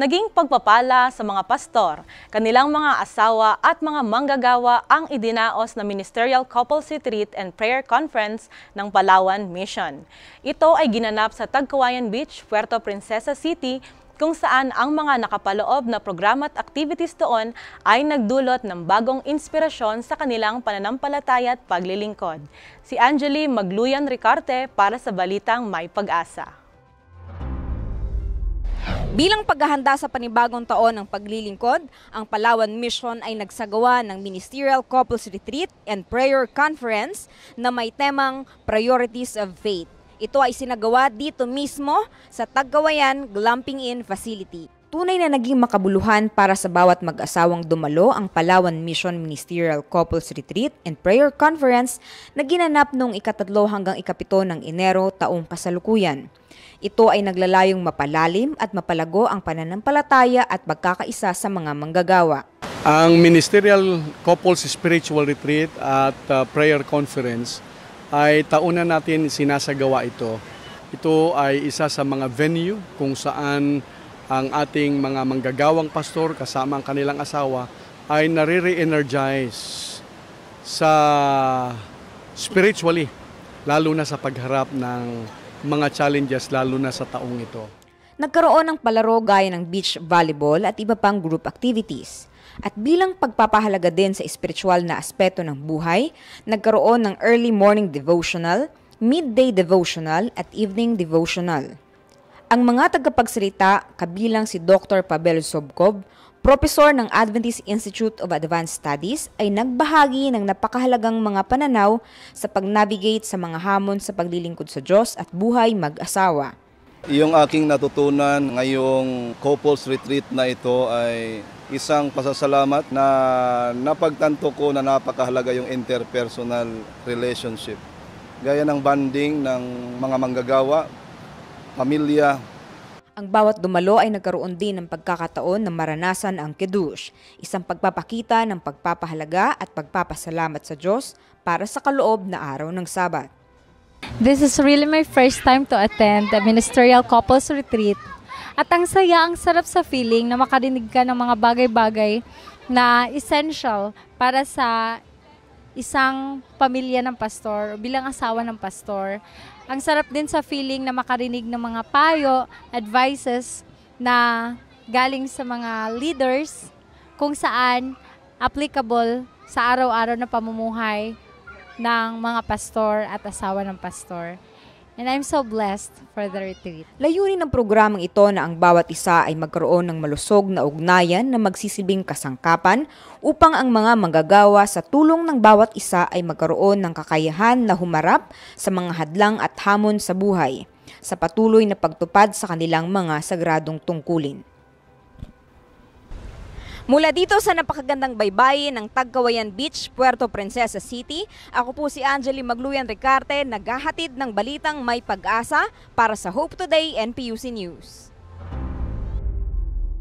Naging pagpapala sa mga pastor, kanilang mga asawa at mga manggagawa ang idinaos na Ministerial Couples Retreat and Prayer Conference ng Palawan Mission. Ito ay ginanap sa Tagkawayan Beach, Puerto Princesa City kung saan ang mga nakapaloob na programa at activities doon ay nagdulot ng bagong inspirasyon sa kanilang pananampalataya at paglilingkod. Si Angeli Magluyan Ricarte para sa Balitang May Pag-asa. Bilang paghahanda sa panibagong taon ng paglilingkod, ang Palawan Mission ay nagsagawa ng Ministerial Couples Retreat and Prayer Conference na may temang Priorities of Faith. Ito ay sinagawa dito mismo sa Taggawayan Glamping Inn Facility. Tunay na naging makabuluhan para sa bawat mag-asawang dumalo ang Palawan Mission Ministerial Couples Retreat and Prayer Conference na ginanap noong ikatatlo hanggang ikapito ng Enero taong kasalukuyan. Ito ay naglalayong mapalalim at mapalago ang pananampalataya at pagkakaisa sa mga manggagawa. Ang Ministerial Couples Spiritual Retreat at uh, Prayer Conference ay tauna natin sinasagawa ito. Ito ay isa sa mga venue kung saan ang ating mga manggagawang pastor kasama ang kanilang asawa ay nare-re-energize sa spiritually lalo na sa pagharap ng mga challenges lalo na sa taong ito. Nagkaroon ng palaro gaya ng beach volleyball at iba pang group activities. At bilang pagpapahalaga din sa espiritual na aspeto ng buhay, nagkaroon ng early morning devotional, midday devotional at evening devotional. Ang mga tagapagsalita kabilang si Dr. Pavel Sobkov, Profesor ng Adventist Institute of Advanced Studies ay nagbahagi ng napakahalagang mga pananaw sa pag-navigate sa mga hamon sa paglilingkod sa Diyos at buhay mag-asawa. Yung aking natutunan ngayong couples retreat na ito ay isang pasasalamat na napagtanto ko na napakahalaga yung interpersonal relationship. Gaya ng bonding ng mga manggagawa, pamilya, ang bawat dumalo ay nagkaroon din ng pagkakataon na maranasan ang Kiddush, isang pagpapakita ng pagpapahalaga at pagpapasalamat sa Diyos para sa kaloob na araw ng Sabat. This is really my first time to attend the Ministerial Couples Retreat. At ang saya, ang sarap sa feeling na makarinig ka ng mga bagay-bagay na essential para sa isang pamilya ng pastor, bilang asawa ng pastor. Ang sarap din sa feeling na makarinig ng mga payo, advices na galing sa mga leaders kung saan applicable sa araw-araw na pamumuhay ng mga pastor at asawa ng pastor. And I'm so blessed for the retreat. Layunin ng programang ito na ang bawat isa ay magkaroon ng malusog na ugnayan na magsisilbing kasangkapan upang ang mga manggagawa sa tulong ng bawat isa ay magkaroon ng kakayahan na humarap sa mga hadlang at hamon sa buhay sa patuloy na pagtupad sa kanilang mga sagradong tungkulin. Mula dito sa napakagandang baybayin ng Tagkawayan Beach, Puerto Princesa City, ako po si Angeli Magluyan Ricarte, naghahatid ng balitang may pag-asa para sa Hope Today NPUC News.